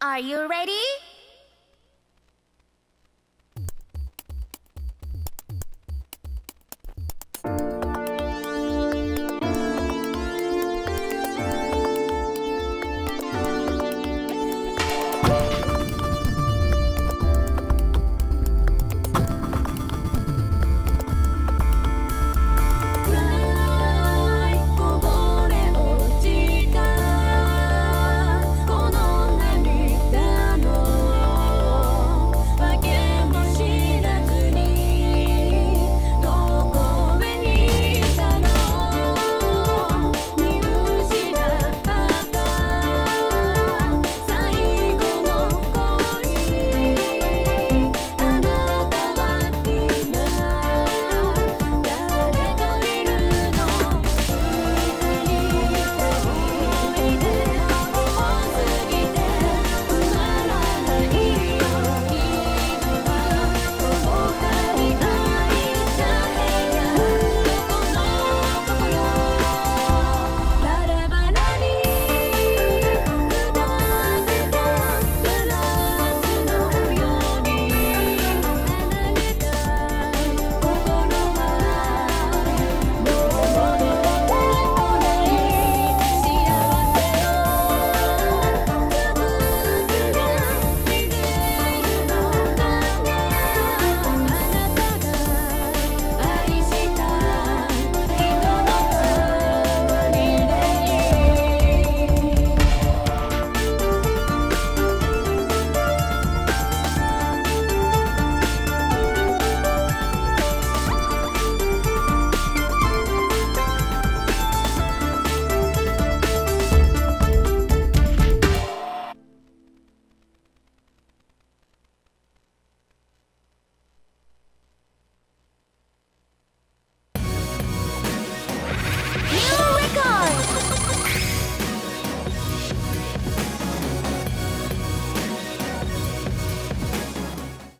Are you ready?